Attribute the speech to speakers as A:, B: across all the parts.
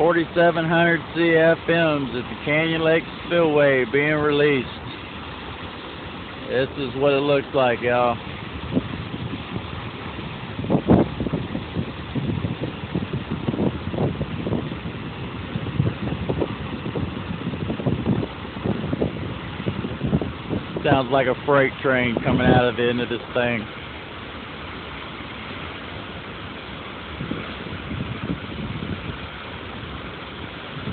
A: 4,700 CFMs at the Canyon Lake Spillway being released. This is what it looks like, y'all. Sounds like a freight train coming out of the end of this thing.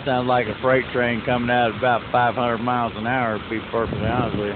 A: sounds like a freight train coming out at about 500 miles an hour, to be perfectly honest with you.